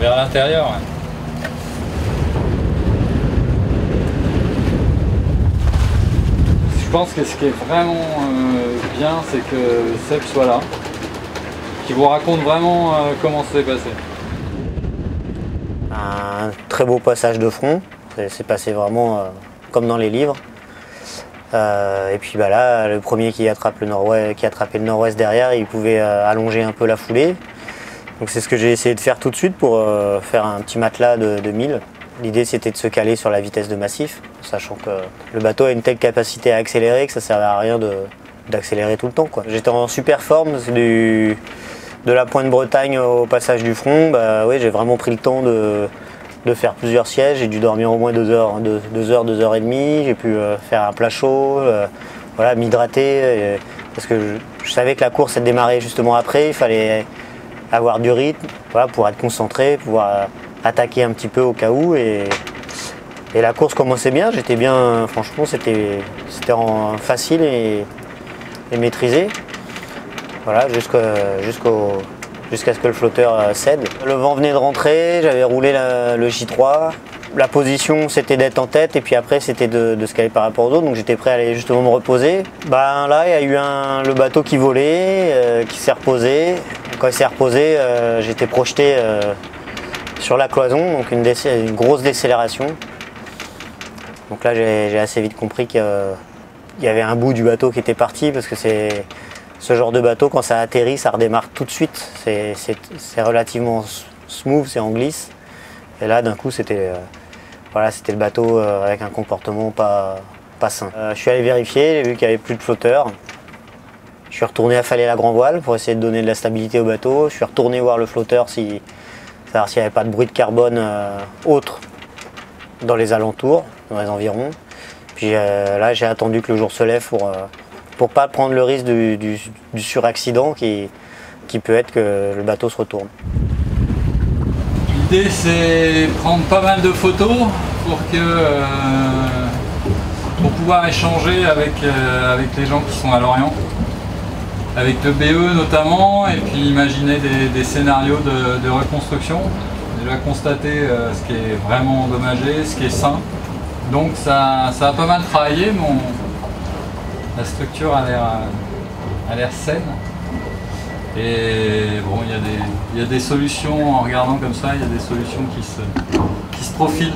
vers l'intérieur. Je pense que ce qui est vraiment euh, bien, c'est que Seb soit là, qui vous raconte vraiment euh, comment ça s'est passé. Un très beau passage de front, c'est passé vraiment euh, comme dans les livres. et puis bah là, le premier qui, attrape le nord qui attrapait le nord-ouest derrière, il pouvait allonger un peu la foulée. Donc c'est ce que j'ai essayé de faire tout de suite pour faire un petit matelas de, de 1000. L'idée c'était de se caler sur la vitesse de massif, sachant que le bateau a une telle capacité à accélérer que ça ne servait à rien d'accélérer tout le temps. J'étais en super forme, de la pointe Bretagne au passage du front, bah, j'ai vraiment pris le temps de, faire plusieurs sièges, j'ai dû dormir au moins deux heures, deux, heures, deux heures et demie, j'ai pu euh, faire un plat chaud, euh, voilà, m'hydrater, parce que je, savais que la course elle démarrait justement après, il fallait avoir du rythme voilà, pour être concentré, pouvoir attaquer un petit peu au cas où. Et, et la course commençait bien, j'étais bien, franchement, c'était facile et, maîtrisé. Voilà, jusqu'à ce que le flotteur euh, cède. Le vent venait de rentrer, j'avais roulé le J3. La position c'était d'être en tête et puis après c'était de, se caler par rapport aux autres donc j'étais prêt à aller justement me reposer. Ben là il y a eu le bateau qui volait, euh, qui s'est reposé. Quand il s'est reposé euh, j'étais projeté sur la cloison, donc une, grosse décélération. Donc là j'ai assez vite compris qu'il y avait un bout du bateau qui était parti parce que c'est ce genre de bateau quand ça atterrit ça redémarre tout de suite. C'est relativement smooth, c'est en glisse. Et là d'un coup c'était euh, voilà, c'était le bateau euh, avec un comportement pas, pas sain. Euh, je suis allé vérifier, j'ai vu qu'il n'y avait plus de flotteurs. Je suis retourné affaler la grand voile pour essayer de donner de la stabilité au bateau. Je suis retourné voir le flotteur savoir s'il n'y avait pas de bruit de carbone euh, autre dans les alentours, dans les environs. Puis là, j'ai attendu que le jour se lève pour ne euh, pas prendre le risque du, suraccident qui, qui peut être que le bateau se retourne. L'idée, c'est prendre pas mal de photos pour que pour pouvoir échanger avec, avec les gens qui sont à Lorient avec le BE notamment, et puis imaginer des, scénarios de, reconstruction. Déjà constater euh, ce qui est vraiment endommagé, ce qui est sain. Donc ça, ça a pas mal travaillé, la structure a l'air saine. Et bon, il y, a des, y, a des solutions, en regardant comme ça, il y a des solutions qui se, qui se profilent.